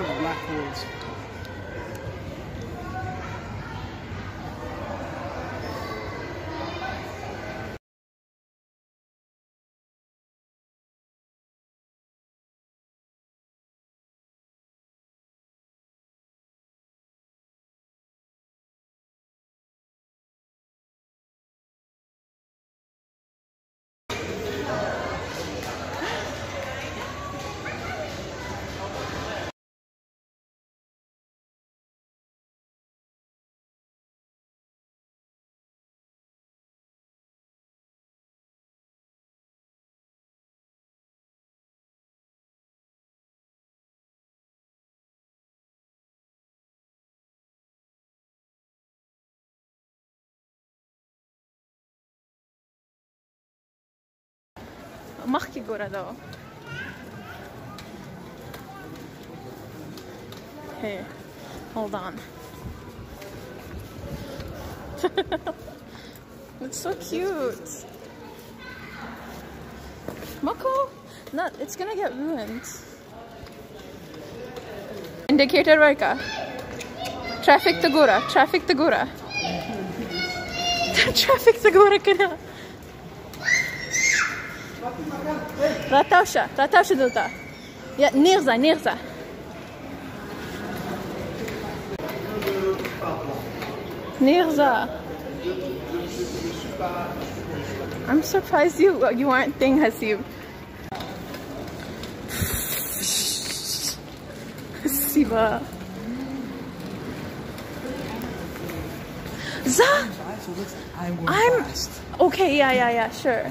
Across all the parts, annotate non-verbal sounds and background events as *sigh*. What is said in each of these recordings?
of black holes. Mag go though? Hey, hold on. *laughs* it's so cute. Mako? No, it's gonna get ruined. Indicator worka. Traffic Tagora. Traffic Tagora. *laughs* Traffic Tagora kana. Ratasha. Ratasha dulta. Ja, neerza, neerza. Neerza. I'm surprised you you aren't thing Haseeb. Siva. Za! I'm okay, yeah, yeah, yeah, sure.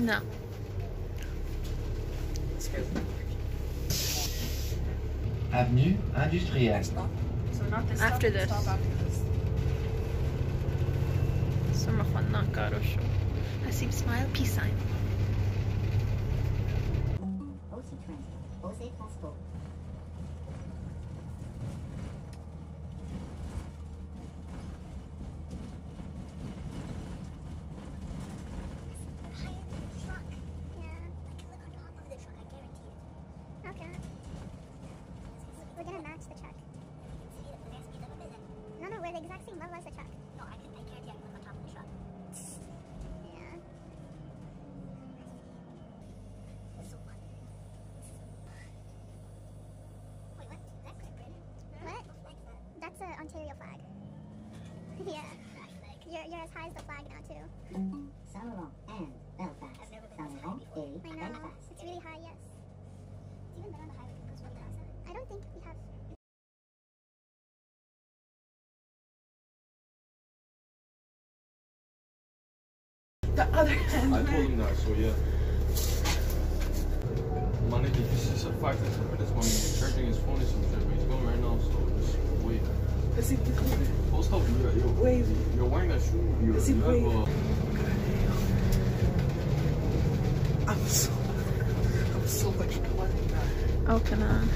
No. Avenue industrielle. After this. Some fun not caro show. Haseeb smile peace sign. Ontario flag. *laughs* Yeah. You're, you're as high as the flag now, too. Saint Laurent and Belfast. Saint Laurent et I know. Belfast. It's really high, yes. It's even better on the highway because what I don't think we have. I told him that, so yeah. My nigga, this is a fact. This one he's charging his phone and some shit, but he's going right now, so just wait. Is he Post up, you're, you're, Wavy. you're wearing that shoe. You're, Is he you have, wavy? uh, I'm so, I'm so much blood in that. Oh, come on.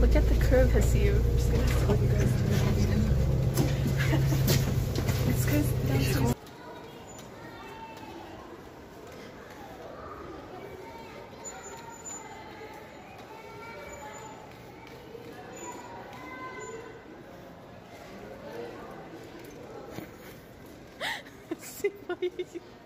Look at the curve, Haseeb. just gonna tell you guys to It's crazy. *laughs*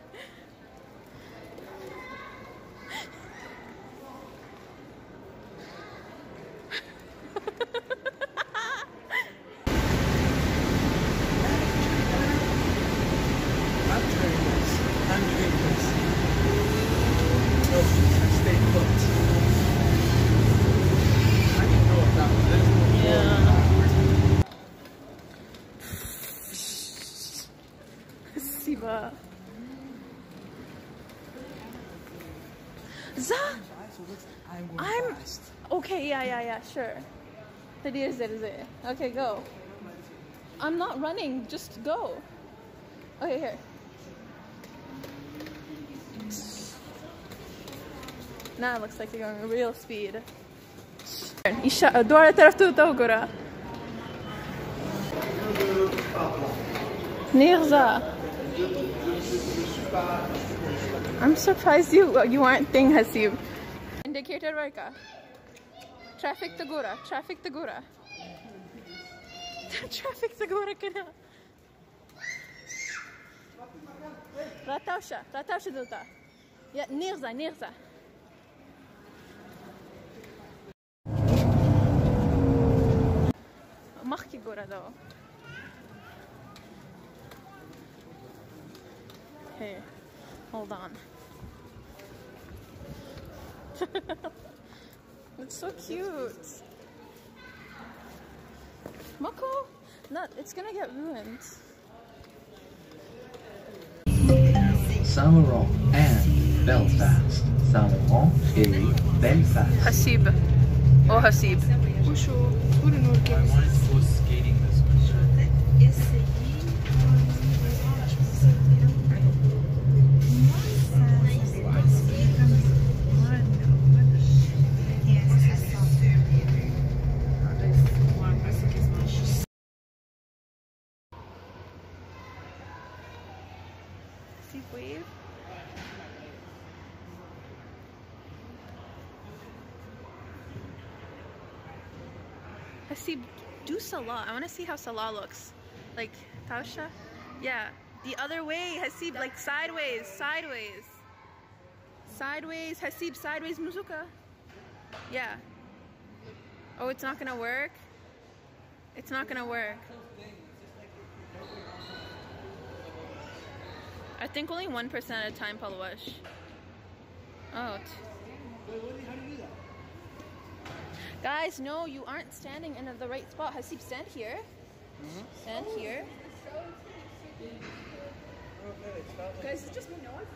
okay. Yeah, yeah, yeah. Sure. That is it. Is it? Okay, go. I'm not running. Just go. Okay, here. Now it looks like you're going real speed. İşa, doğru tarafta utogura. Nirza. I'm surprised you you aren't thing Haseeb. Indicator varka. Traffic tagura. Traffic tagura. *laughs* Traffic tagura kana. Ratavsha. Ratavsha dulta. Ya Nirza. Nirza. Mahki gora though. Hey, hold on. *laughs* it's so cute. Mako, no, it's gonna get ruined. Saint Laurent and Belfast. Saint Laurent et Belfast. Haseeb. Oh, Haseeb. I wanted to go skating this winter. Haseeb wave. Haseeb, do Salah. I want to see how Salah looks. Like, Tausha? Yeah. The other way, Haseeb, like sideways, sideways. Sideways, Haseeb, sideways, Muzuka. Yeah. Oh, it's not gonna work? It's not gonna work. I think only 1% at a time, Palawash. Oh. Guys, no, you aren't standing in the right spot. Haseeb, stand here. Mm-hmm. Stand here. Oh, Guys, it's just me. No one's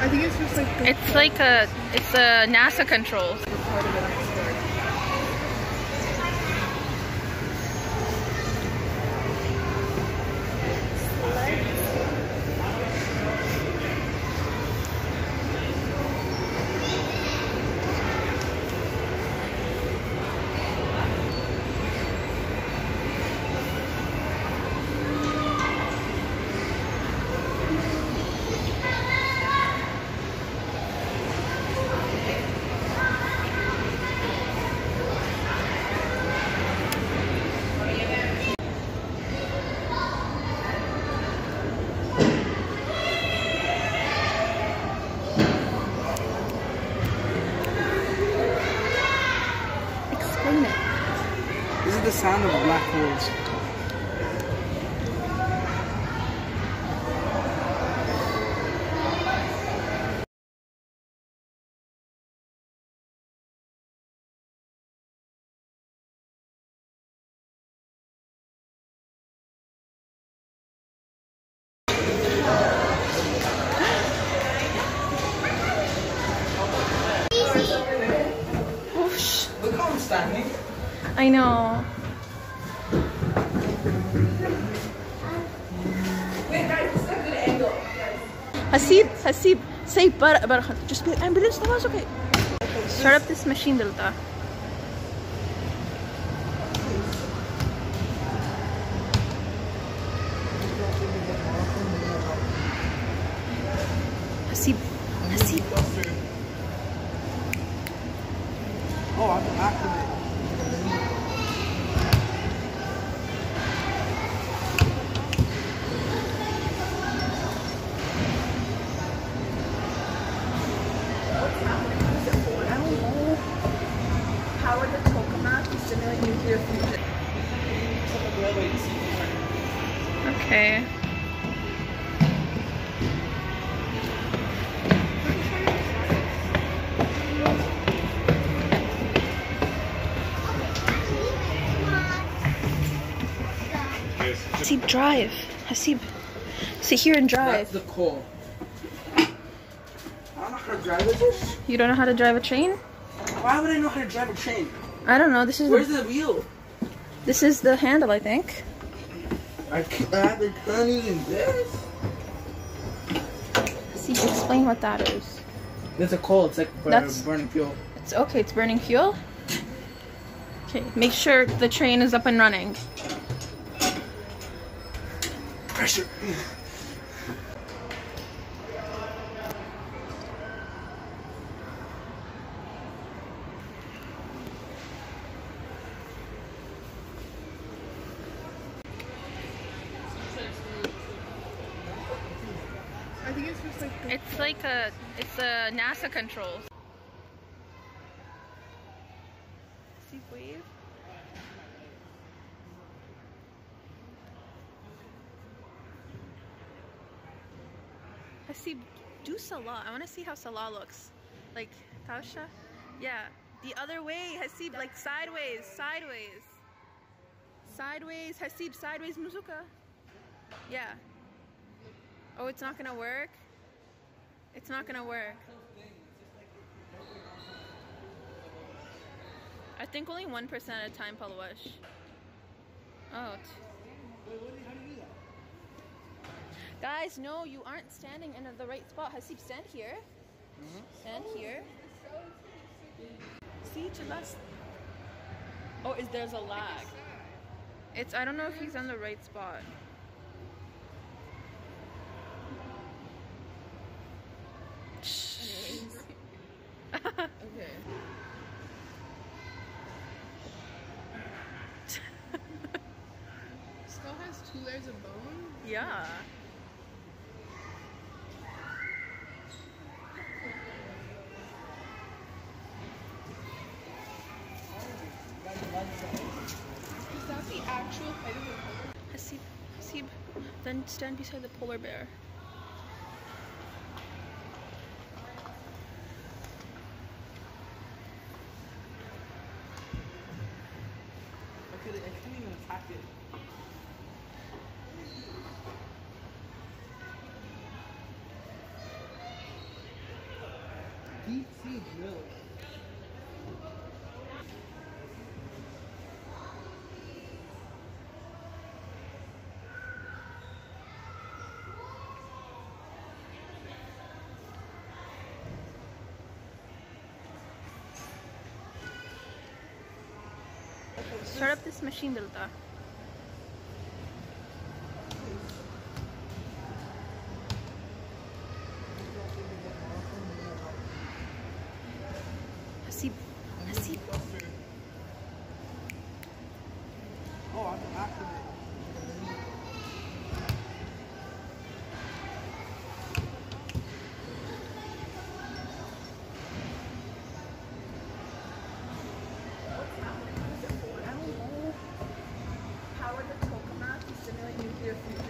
I think it's just like It's like a, it's a NASA controls. Sound of black holes. Look how I'm standing. I know. Haseeb, Haseeb, say bar bar just be ambulance it's okay. Start up this machine Delta. Haseeb, Haseeb. Oh, I'm activated. Power the tokamak to stimulate nuclear fusion. Okay. Haseeb, drive. Haseeb, sit here and That's drive. the call. I don't know how to drive this. You don't know how to drive a train? Why would I know how to drive a train? I don't know. This is Where's the, the wheel? this is the handle, I think. I can't I have to turn using this. Haseeb, explain what that is. It's a coal. It's like That's- burning fuel. It's okay. It's burning fuel. Okay, make sure the train is up and running. Pressure. I think it's just like the It's like a, it's a NASA controls. See wave. I see. Do Salah. I want to see how Salah looks. Like Tausha. Yeah. The other way. Haseeb. Like sideways. Sideways. Sideways. Haseeb. Sideways. Muzuka. Yeah. Oh, it's not gonna work. It's not gonna work. Think only 1% at a time, Palawash. Oh. t- Guys, no, you aren't standing in the right spot. Haseeb, stand here. Mm-hmm. Stand here. See, Chilas. Oh, is there's a lag? It's I don't know if he's on the right spot. Yeah. Is that the actual height of the polar? Haseeb, Haseeb, then stand beside the polar bear. Start up this machine, Dilta.